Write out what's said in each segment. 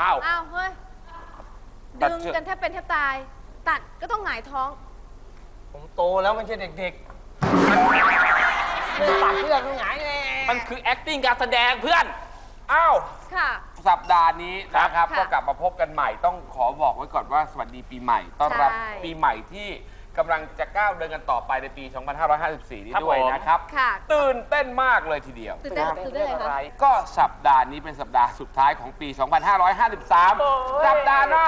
อ้าว อ้าวเฮ้ยตัดดึงเชือก กันแทบเป็นแทบตาย ตัดก็ต้องหงายท้อง ผมโตแล้วไม่ใช่เด็กๆไม่ตัดเชือกหงายไงมันคือ acting การแสดงเพื่อน อ้าว ค่ะ สัปดาห์นี้นะครับ ค่ะก็กลับมาพบกันใหม่ต้องขอบอกไว้ก่อนว่าสวัสดีปีใหม่ ต้อนรับใช่ปีใหม่ที่ กำลังจะก้าวเดินกันต่อไปในปี 2554 นี้ครับด้วยผมนะครับ ค่ะ ตื่นเต้นมากเลยทีเดียว ตื่นเต้นตื่นเต้นอะไรคะก็สัปดาห์นี้เป็นสัปดาห์สุดท้ายของปี 2553 สัปดาห์หน้า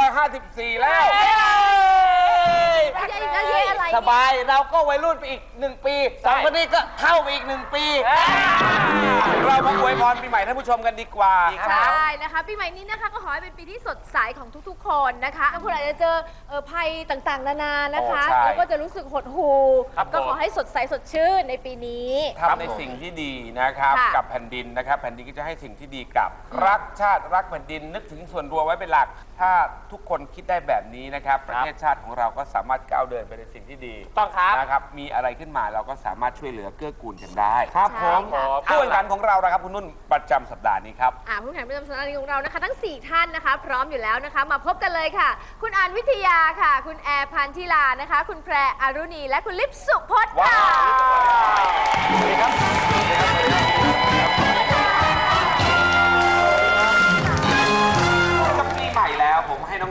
2554 แล้ว แล้วยัยแล้วยัยอะไรสบายเราก็วัยรุ่นไปอีกหนึ่งปีสองคนนี้ก็เข้าไปอีกหนึ่งปี เรามาอวยพรปีใหม่ท่านผู้ชมกันดีกว่า ใช่นะคะปีใหม่นี้นะคะก็ขอให้เป็นปีที่สดใสของทุกๆ คนนะคะบางคนอาจจะเจอเอ่อภัยต่างๆ นานานะคะ โอ้ใช่แล้วก็จะรู้สึกหดหู่ครับก็ผมขอให้สดใสสดชื่นในปีนี้ ทำในสิ่งที่ดีนะครับ ค่ะ กับแผ่นดินนะครับ แผ่นดินก็จะให้สิ่งที่ดีกลับ รักชาติรักแผ่นดินนึกถึงส่วนรวมไว้เป็นหลัก ถ้าทุกคนคิดได้แบบนี้นะครับ ประเทศชาติของเราก็สามารถก้าวเดินไปในสิ่งที่ดีต้องครับ นะครับ มีอะไรขึ้นมาเราก็สามารถช่วยเหลือเกื้อกูลกันได้ครับผมใช่ค่ะ ผู้แข่งขันของเรานะครับคุณนุ่นประจำสัปดาห์นี้ครับ อ่าผู้แข่งประจำสัปดาห์นี้ของเรานะคะ ทั้ง 4 ท่านนะคะ พร้อมอยู่แล้วนะคะ มาพบกันเลยค่ะ คุณอานวิทยาค่ะ คุณแอร์พันธิลานะคะ คุณแพรอรุณีและคุณลิปสุพจน์ค่ะสวัสดีครับสวัสดีครับสวัสดีครับ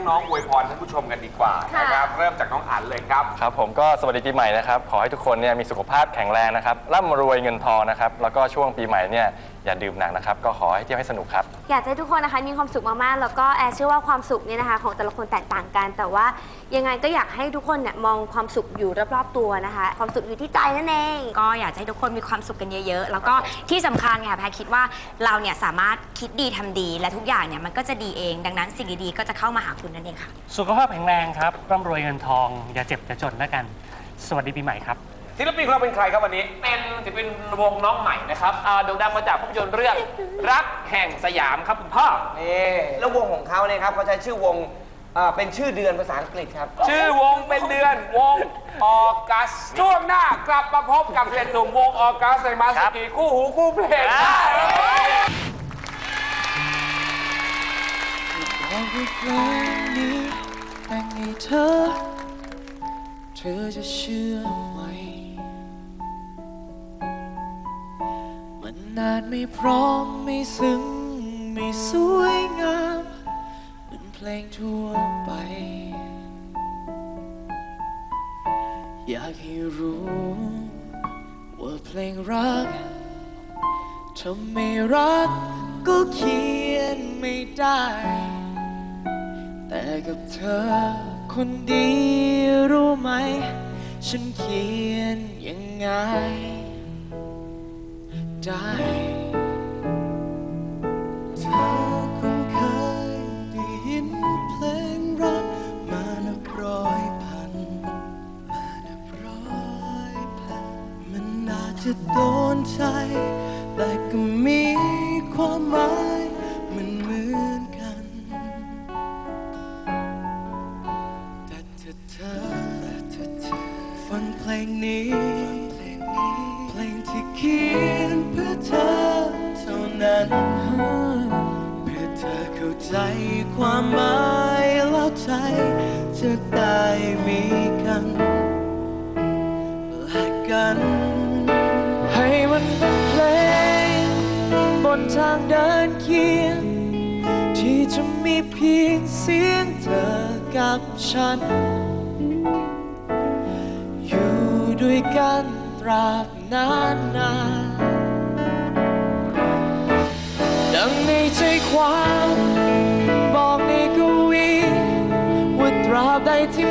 น้องๆอวยพรท่านผู้ชมกันดีกว่าค่ะนะครับเริ่มจากน้องอันเลยครับ ครับผมก็สวัสดีปีใหม่นะครับ ขอให้ทุกคนเนี่ยมีสุขภาพแข็งแรงนะครับร่ำรวยเงินทองนะครับ แล้วก็ช่วงปีใหม่เนี่ย อย่าดื่มหนักนะครับ ก็ขอให้เที่ยวให้สนุกครับ อยากจะให้ทุกคนนะคะมีความสุขมากๆ แล้วก็แอร์เชื่อว่าความสุขเนี่ยนะคะ ของแต่ละคนแตกต่างกัน แต่ว่ายังไงก็อยากให้ทุกคนเนี่ยมองความสุขอยู่รอบๆตัวนะคะ ความสุขอยู่ที่ใจนั่นเองก็อยากจะให้ทุกคนมีความสุขกันเยอะๆ แล้วก็ที่สำคัญค่ะแพรคิดว่าเราเนี่ยสามารถคิดดีทำดี และทุกอย่างเนี่ยมันก็จะดีเอง ดังนั้นสิ่งดีๆก็จะเข้ามาหาคุณนั่นเองค่ะ สุขภาพแข็งแรงครับร่ำรวยเงินทอง อย่าเจ็บอย่าจนแล้วกัน สวัสดีปีใหม่ครับ ศิลปินของเราเป็นใครครับวันนี้ เป็นถือเป็นวงน้องใหม่นะครับอ่าโด่งดังมาจากภาพยนตร์เรื่องรักแห่งสยามครับคุณพ่อ นี่แล้ววงของเขาเนี่ยครับเขาใช้ชื่อวงเอ่อเป็นชื่อเดือนภาษาอังกฤษครับ ชื่อวงเป็นเดือนวงออกัส ช่วงหน้ากลับมาพบกับเศรษฐหนุ่มวงออกัสในมาสกีคู่หูคู่เพลงครับบอกอีกครั้งนี้แต่งให้เธอ เธอจะเชื่อไหม นานไม่พร้อมไม่ซึ้งไม่สวยงามเหมือนเพลงทั่วไป อยากให้รู้ว่าเพลงรักถ้าไม่รักก็เขียนไม่ได้ แต่กับเธอคนดีรู้ไหม ฉันเขียนยังไง ได้เธอคงเคยได้ยินเพลงรักมานับร้อยพัน มานับร้อยพัน มันอาจจะโดนใจ แต่ก็มีความหมาย กัน ให้มันเป็นเพลง บนทางเดินเคียง ที่จะมีเพียงเสียงเธอกับฉัน อยู่ด้วยกันตราบนานนานดังในใจความ บอกในกวีว่าตราบใดที่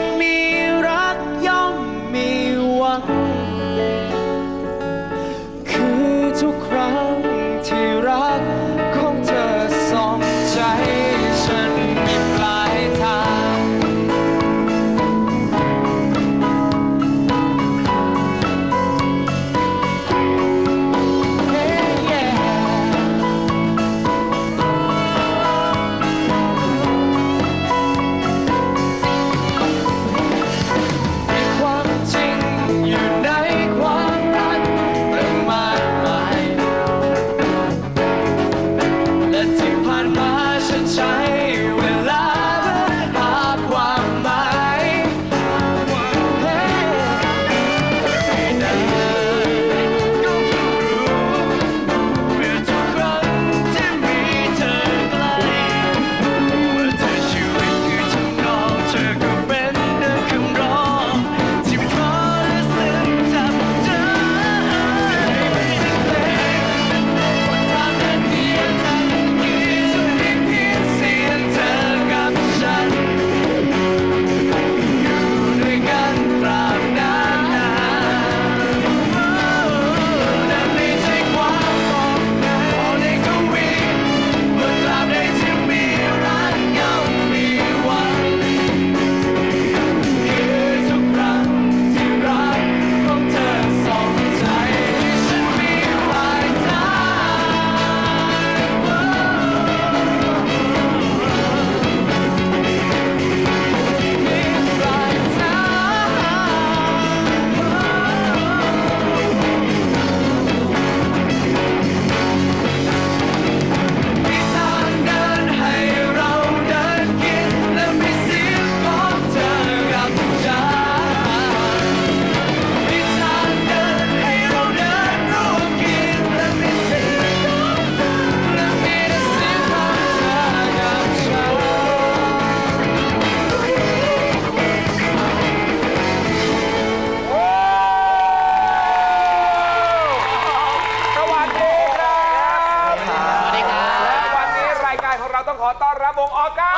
ต้องขอต้อนรับวงออก้า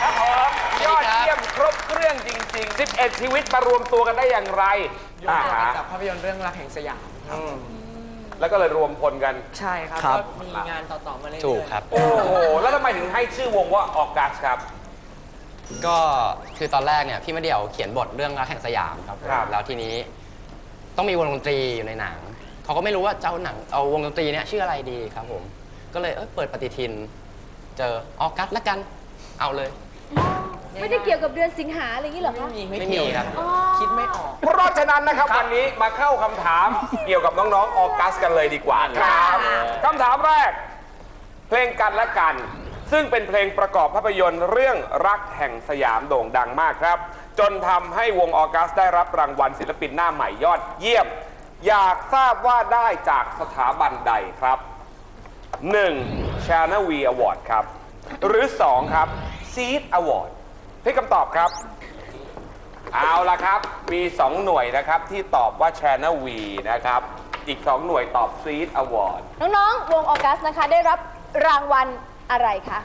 ครับผมยอดเยี่ยมครบเครื่องจริง ๆ 11 ชีวิตมารวมตัวกันได้อย่างไรยกตัวจากภาพยนตร์เรื่องรักแห่งสยามแล้วก็เลยรวมพลกัน ใช่ครับมีงานต่อ ๆ มาเรื่อยๆถูกครับ โอ้โห แล้วทำไมถึงให้ชื่อวงว่าออกัสครับ ก็คือตอนแรกเนี่ยพี่มะเดี่ยวเขียนบทเรื่องรักแห่งสยามครับ แล้วทีนี้ต้องมีวงดนตรีอยู่ในหนัง เขาก็ไม่รู้ว่าเจ้าหนังเอาวงดนตรีเนี่ยชื่ออะไรดีครับผม ก็เลยเออเปิดปฏิทิน เจอออกัสแล้วกัน เอาเลย ไม่ได้เกี่ยวกับเดือนสิงหาอะไรอย่างนี้เหรอคะ ไม่มีครับ คิดไม่ออก เพราะฉะนั้นนะครับวันนี้มาเข้าคำถาม เกี่ยวกับน้องๆออกัสกันเลยดีกว่าครับคำถามแรก เพลงกันและกัน ซึ่งเป็นเพลงประกอบภาพยนตร์เรื่องรักแห่งสยามโด่งดังมากครับ จนทำให้วงออกัสได้รับรางวัลศิลปินหน้าใหม่ยอดเยี่ยม อยากทราบว่าได้จากสถาบันใดครับ 1. Channel V Award ครับ หรือ 2 ครับ Seed Award ให้คำตอบครับ เอาละครับ มี 2 หน่วยนะครับที่ตอบว่า Channel V นะครับ อีก 2 หน่วยตอบ Seed Award น้องๆ วงออกัสนะคะได้รับรางวัลอะไรคะ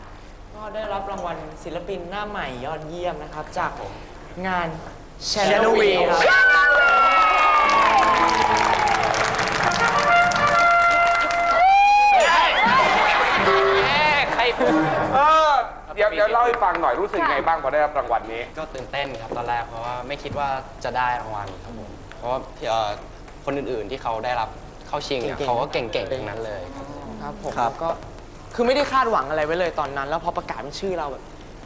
ก็ได้รับรางวัลศิลปินหน้าใหม่ยอดเยี่ยมนะครับ จากงาน Channel V ครับ เออเดี๋ยวเดี๋ยวเล่าให้ฟังหน่อยรู้สึกไงบ้างพอได้รับรางวัลนี้ ก็ตื่นเต้นครับตอนแรกเพราะว่าไม่คิดว่าจะได้รางวัลครับผมเพราะว่าเอ่อคนอื่นๆที่เขาได้รับเข้าชิงเนี่ยเก่งๆเขาก็เก่งๆทั้งนั้นเลยครับครับผมครับก็คือไม่ได้คาดหวังอะไรไว้เลยตอนนั้น แล้วพอประกาศเป็นชื่อเราแบบ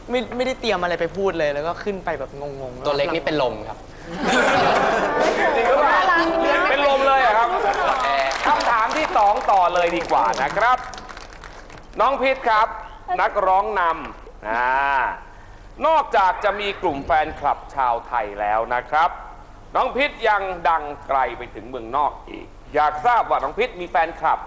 ไม่ไม่ได้เตรียมอะไรไปพูดเลยแล้วก็ขึ้นไปแบบงงๆตัวเล็กนี่เป็นลมครับ จริงหรือเปล่าเป็นลมเลยเหรอครับคำถามที่2ต่อเลยดีกว่านะครับ น้องพิษครับ นักร้องนำอ่านอกจากจะมีกลุ่มแฟนคลับชาวไทยแล้วนะครับ น้องพิษยังดังไกลไปถึงเมืองนอกอีก อยากทราบว่าน้องพิษมีแฟนคลับ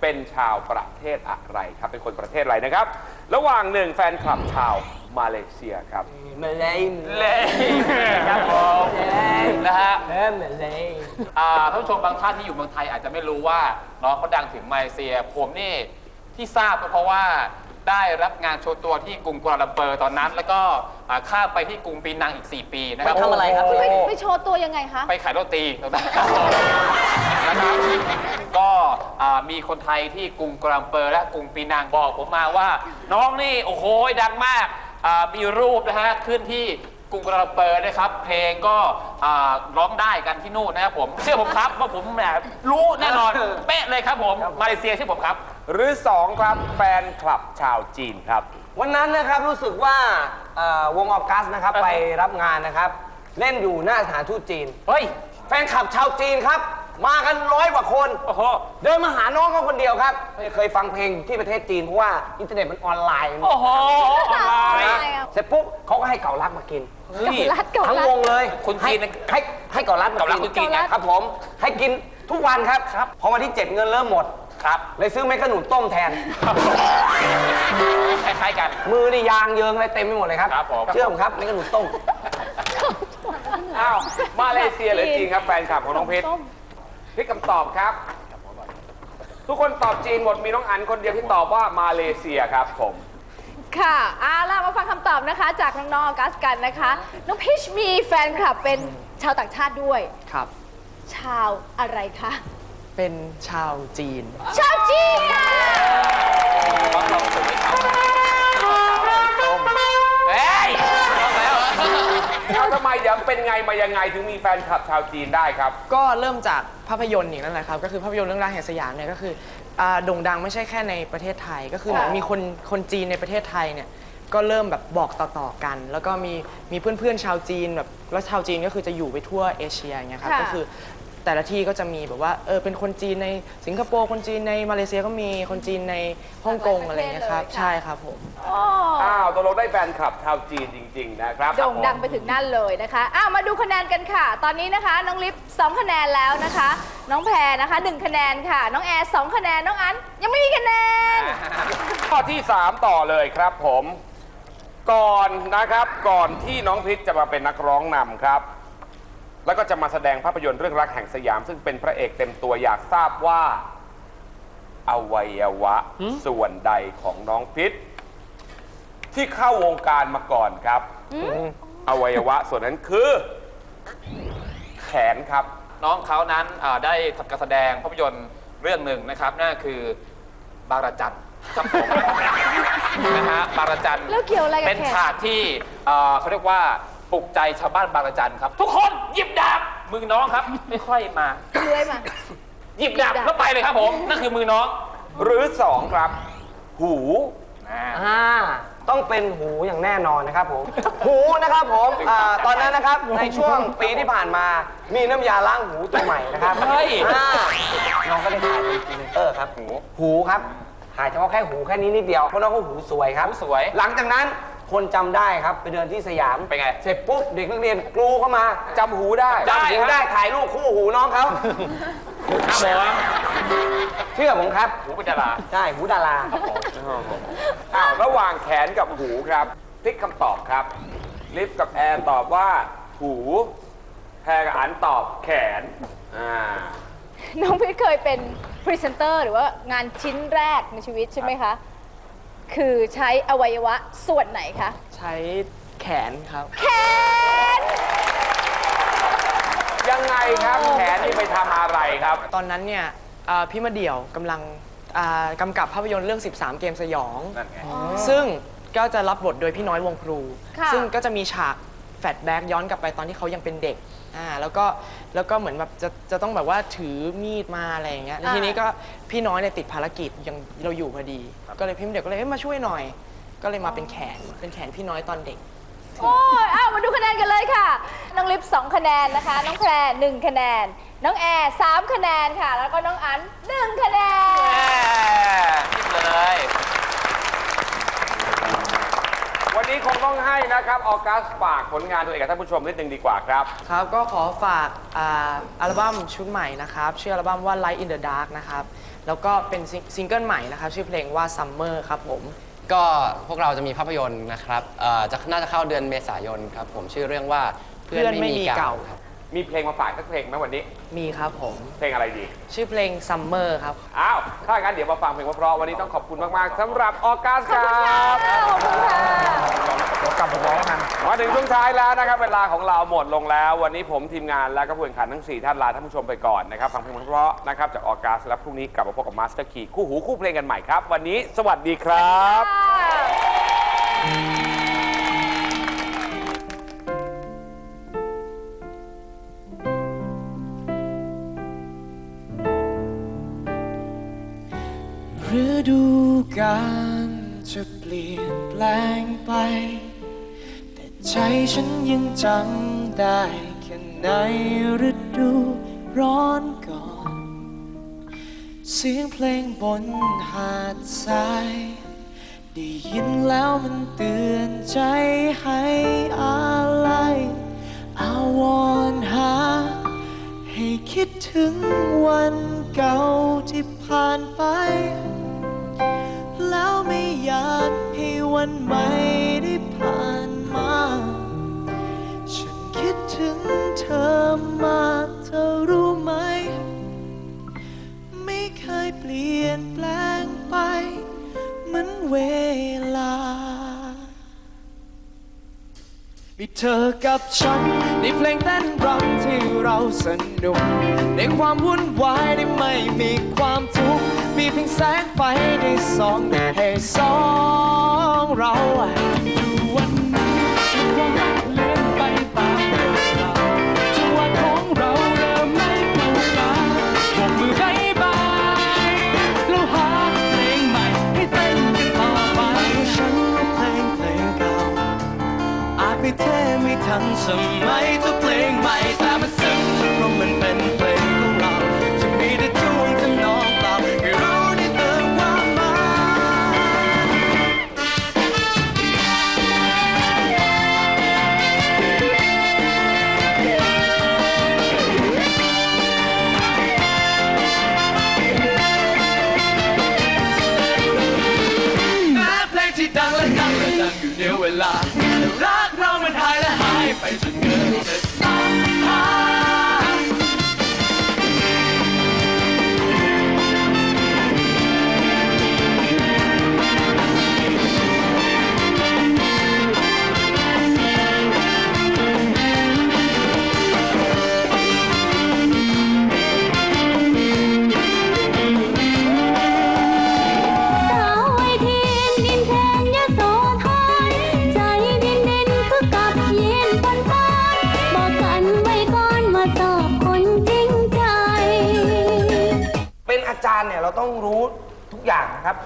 เป็นชาวประเทศอะไรครับ เป็นคนประเทศอะไรนะครับ ระหว่างหนึ่งแฟนคลับชาวมาเลเซียครับ มาเลยเล่ครับผมนะฮะเออมาเลยอ่าท่านผู้ชมบางท่านที่อยู่เมืองไทยอาจจะไม่รู้ว่าน้องเขาดังถึงมาเลเซีย ผมนี่ ที่ทราบก็เพราะว่าได้รับงานโชว์ตัวที่กรุงกัวลาลัมเปอร์ตอนนั้น แล้วก็อ่าข้ามไปที่กรุงปีนังอีก 4 ปีนะครับไปทำอะไรครับไปไปโชว์ตัวยังไงคะ ไปขายโรตีนะครับนะครับก็อ่ามีคนไทยที่กรุงกัวลาลัมเปอร์ และกรุงปีนังบอกผมมาว่า น้องนี่โอ้โหดังมากอ่ามีรูปนะฮะขึ้นที่กรุงกัวลาลัมเปอร์นะครับ เพลงก็อ่าร้องได้กันที่นู่นนะครับผมเชื่อผมครับว่าผมแบบรู้แน่นอนเป๊ะเลยครับผมมาเลเซียเชื่อผมครับ หรือ 2 ครับแฟนคลับชาวจีนครับ วันนั้นนะครับรู้สึกว่าเอ่อวงออกัสนะครับไปรับงานนะครับ เล่นอยู่หน้าสถานทูตจีน เฮ้ย แฟนคลับชาวจีนครับ มากันร้อยกว่าคน โอ้โห เดินมาหาน้องเขาคนเดียวครับไม่เคยฟังเพลงที่ประเทศจีน เพราะว่าอินเทอร์เน็ตมันออนไลน์โอ้โหออนไลออนน์ไลน์ เสร็จปุ๊บเขาก็ให้เก่ารักมากิน เฮ้ย รัดเก่าทั้งรัด วงเลยคนจีนให้ให้ให้เก่ารัดมาเก่ารัดคนจีนไงครับผมให้กินทุกวันครับครับ พอวันที่ 7 เงินเริ่มหมด ครับเลยซื้อเม็ดขนุนต้มแทน คล้ายๆกัน มือนี่ยางเยิงอะไรเต็มไปหมดเลยครับครับผม เชื่อผมครับเม็ดขนุนต้ม อ้าวมาเลเซียหรือจีนครับแฟนคลับของน้องเพชรพิกคำตอบครับ ทุกคนตอบจีนหมดมีน้องอันคนเดียวที่ตอบว่ามาเลเซียครับผม ค่ะเอาล่ะมาฟังคำตอบนะคะ จากน้องๆออกัสกันนะคะ น้องพิชมีแฟนคลับเป็นชาวต่างชาติด้วย ครับ ชาวอะไรคะ เป็นชาวจีน ชาวจีนค่ะเฮ้ยเอาแล้วเหรอเอาทำไมเดี๋ยวเป็นไงมายังไงถึงมีแฟนคลับชาวจีนได้ครับ ก็เริ่มจากภาพยนตร์อย่างนั้นแหละครับ ก็คือภาพยนตร์เรื่องรักแห่งสยามเนี่ยก็คืออ่าโด่งดังไม่ใช่แค่ในประเทศไทย ก็คือเหมือนมีคนคนจีนในประเทศไทยเนี่ยก็เริ่มแบบบอกต่อๆกัน แล้วก็มีมีเพื่อนๆชาวจีนแบบแล้วชาวจีนก็คือจะอยู่ไปทั่วเอเชียอย่างเงี้ยครับค่ะก็คือ แต่ละที่ก็จะมีแบบว่าเออเป็นคนจีนในสิงคโปร์คนจีนในมาเลเซียก็มีคนจีนในฮ่องกงอะไรเงี้ยครับใช่ครับผมโอ้อ้าวตกลงได้แฟนคลับชาวจีนจริง ๆ นะครับโด่งดังไปถึงนั่นเลยนะคะอ้าวมาดูคะแนนกันค่ะ ตอนนี้นะคะ น้องลิฟสองคะแนนแล้วนะคะ น้องแพรนะคะหนึ่งคะแนนค่ะ น้องแอร์สองคะแนนน้องอันยังไม่มีคะแนนข้อที่ 3 ต่อเลยครับผม ก่อนนะครับก่อนที่น้องพิษจะมาเป็นนักร้องนำครับ แล้วก็จะมาแสดงภาพยนตร์เรื่องรักแห่งสยาม ซึ่งเป็นพระเอกเต็มตัวอยากทราบว่า อวัยวะส่วนใดของน้องพิษ ที่เข้าวงการมาก่อนครับ อวัยวะส่วนนั้นคือ แขนครับ น้องเขานั้นอ่าได้ทำการแสดงภาพยนตร์เรื่องหนึ่งนะครับนั่นคือบางระจันครับผมนะฮะบางระจันแล้วเกี่ยวอะไรกับเป็นแขน ฉากที่เอ่อเขาเรียกว่า ปลุกใจชาวบ้านบางระจันครับ ทุกคนหยิบดาบมือน้องครับค่อยๆมา เลื้อยมา หยิบดาบแล้วไปเลยครับผมนั่นคือมือน้อง หรือ2ครับ หูอ่า อ่า ต้องเป็นหูอย่างแน่นอนนะครับผม หูนะครับผมอ่าตอนนั้นนะครับในช่วงปีที่ผ่านมา มีน้ำยาล้างหูตัวใหม่นะครับเฮ้ย อ่าน้องก็ได้ถ่ายเป็นพรีเซนเตอร์ครับ หู หูครับถ่ายเฉพาะแค่หูแค่นี้นิดเดียวเพราะน้องก็หูสวยครับ หูสวย หลังจากนั้น คนจำได้ครับไปเดินที่สยามเป็นไงเสร็จปุ๊บเด็กนักเรียนกรูเข้ามาจำหูได้ได้จำหูได้ถ่ายรูปคู่หูน้องเขาครับผมเชื่อผมครับหูเป็นดาราใช่หูดาราอ้าวระหว่างแขนกับหูครับพลิกคำตอบครับ ลิฟกับแอร์ตอบว่าหูแพรกับอันตอบแขนอ่าน้องพีทเคยเป็นพรีเซนเตอร์หรือว่างานชิ้นแรกในชีวิตใช่ไหมคะ คือใช้อวัยวะส่วนไหนคะ ใช้แขนครับ แขน ยังไงครับแขนนี่ไปทำอะไรครับ ตอนนั้นเนี่ยอ่าพี่มาเดี่ยวกำลังอ่ากำกับภาพยนตร์เรื่อง 13 เกมสยอง นั่นไง ซึ่งก็จะรับบทโดยพี่น้อยวงพลูค่ะ ซึ่งก็จะมีฉากแฟ ลชแบ็กย้อนกลับไปตอนที่เขายังเป็นเด็กอ่าแล้วก็แล้วก็เหมือนแบบจะจะต้องแบบว่าถือมีดมาอะไรอย่างเงี้ยแล้วทีนี้ก็พี่น้อยเนี่ยติดภารกิจยังเราอยู่พอดี ก็เลยพี่มาเดี่ยวก็เลยเอ้ยมาช่วยหน่อย ก็เลยมาเป็นแขนเป็นแขนพี่น้อยตอนเด็ก โอ้ยอ้าวมาดูคะแนนกันเลยค่ะ น้องลิฟสองคะแนนนะคะ น้องแพรหนึ่งคะแนน น้องแอร์สามคะแนนค่ะ แล้วก็น้องอันหนึ่งคะแนนแม่นิดเลย วั นนี้คงต้องให้นะครับออกัสฝากผลงานตัวเองกับท่านผู้ชมนิดนึงดีกว่าครับ ครับก็ขอฝากอ่าอัลบั้มชุดใหม่นะครับ ชื่ออัลบั้มว่า Light in the Dark นะครับ แล้วก็เป็นซิงซิงเกิลใหม่นะครับ ชื่อเพลงว่า Summer ครับผม ก็พวกเราจะมีภาพยนตร์นะครับเอ่อจะน่าจะเข้าเดือนเมษายนครับผมชื่อเรื่องว่าเพื่อนไม่มีเก่าครับ มีเพลงมาฝากสักเพลงไหมวันนี้ มีครับผม เพลงอะไรดี ชื่อเพลง Summer ครับ อ้าว ถ้าอย่างนั้นเดี๋ยวมาฟังเพลงเพราะๆวันนี้ต้องขอบคุณมาก ๆสำหรับออกัสครับขอบคุณค่ะกลับมาร้องกันมาถึงช่วงท้ายแล้วนะครับเวลาของเราหมดลงแล้ว วันนี้ผมทีมงานและก็ผู้แข่งขันทั้ง 4 ท่านลาท่านผู้ชมไปก่อนนะครับฟังเพลงเพราะๆนะครับจาก August แล้วพรุ่งนี้กลับมาพบกับ Master Key คู่หูคู่เพลงกันใหม่ครับ วันนี้สวัสดีครับ ฤดูกาลจะเปลี่ยนแปลงไป แต่ใจฉันยังจำได้แค่ในฤดูร้อนก่อน เสียงเพลงบนหาดทราย ได้ยินแล้วมันเตือนใจให้อะไรอาวรณ์หา ให้คิดถึงวันเก่าที่ผ่าน มันใหม่ได้ผ่านมา ฉันคิดถึงเธอมากเธอรู้ไหม ไม่เคยเปลี่ยนแปลงไปเหมือนเวลา มีเธอกับฉัน ในเพลงเต้นรำที่เราสนุก ในความวุ่นวายได้ไม่มีความทุกข์ มีเพียงแสงไฟในสองให้สอง เราดูวันนี้ความรักเลื่อนไปตามเรื่องราจังหวะของเราเริ่มไม่เข้ากันบกมือบายบายแล้วหาเพลงใหม่ให้เต้นกันต่อไปฉันเพลงเพลงเก่าอาจไม่เท่ไม่ทันสมัยทุก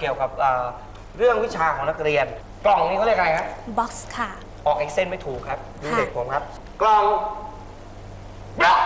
เกี่ยวกับเรื่องวิชาของนักเรียน กล่องนี้เขาเรียกอะไรครับ box ค่ะ ออก accent ไม่ถูกครับดูเด็กผมครับ กล่องบล็อก